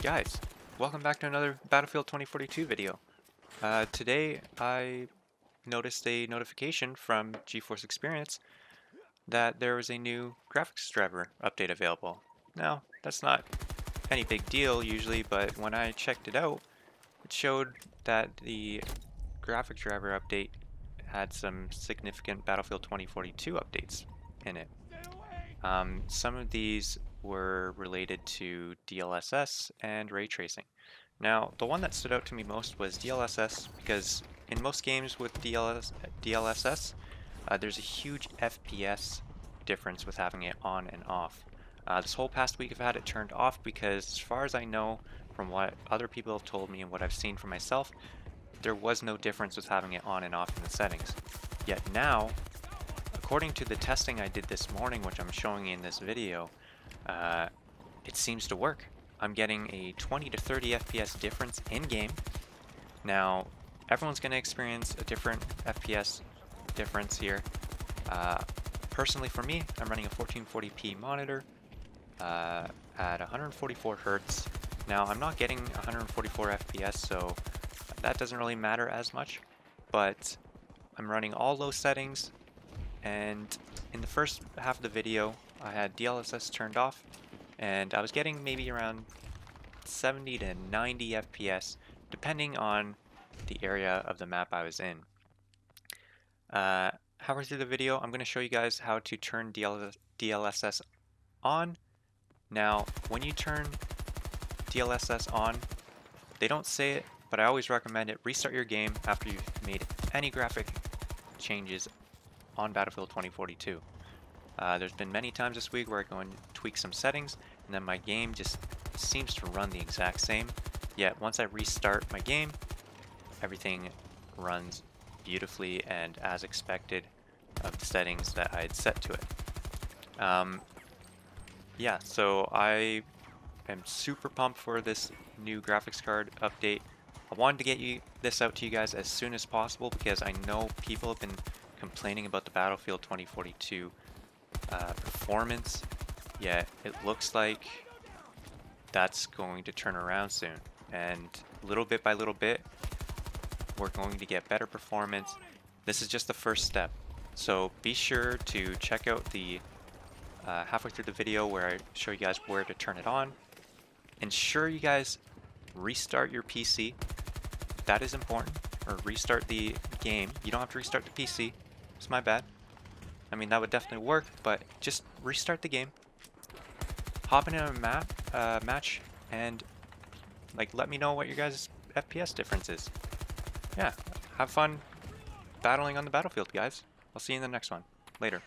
Guys, welcome back to another Battlefield 2042 video. Uh, today I noticed a notification from GeForce Experience that there was a new graphics driver update available. Now, that's not any big deal usually, but when I checked it out, it showed that the graphics driver update had some significant Battlefield 2042 updates in it. Um, some of these were related to DLSS and ray tracing. Now, the one that stood out to me most was DLSS because in most games with DLS, DLSS, uh, there's a huge FPS difference with having it on and off. Uh, this whole past week I've had it turned off because as far as I know from what other people have told me and what I've seen for myself, there was no difference with having it on and off in the settings. Yet now, according to the testing I did this morning, which I'm showing in this video, uh, it seems to work. I'm getting a 20 to 30 FPS difference in game. Now, everyone's going to experience a different FPS difference here. Uh, personally for me, I'm running a 1440p monitor uh, at 144 hertz. Now, I'm not getting 144 FPS, so that doesn't really matter as much, but I'm running all low settings, and in the first half of the video, I had DLSS turned off, and I was getting maybe around 70 to 90 FPS, depending on the area of the map I was in. Uh, halfway through the video, I'm going to show you guys how to turn DL DLSS on. Now, when you turn DLSS on, they don't say it, but I always recommend it. Restart your game after you've made any graphic changes on Battlefield 2042. Uh, there's been many times this week where I go and tweak some settings, and then my game just seems to run the exact same. Yet once I restart my game, everything runs beautifully and as expected of the settings that I had set to it. Um, yeah, so I am super pumped for this new graphics card update. I wanted to get you this out to you guys as soon as possible because I know people have been complaining about the Battlefield 2042 uh, performance, yet it looks like that's going to turn around soon. And little bit by little bit, we're going to get better performance. This is just the first step. So be sure to check out the uh, halfway through the video where I show you guys where to turn it on. Ensure you guys restart your PC. That is important. Or restart the game. You don't have to restart the PC. It's my bad. I mean, that would definitely work, but just restart the game. Hop in a map, uh, match and like let me know what your guys' FPS difference is. Yeah, have fun battling on the battlefield, guys. I'll see you in the next one. Later.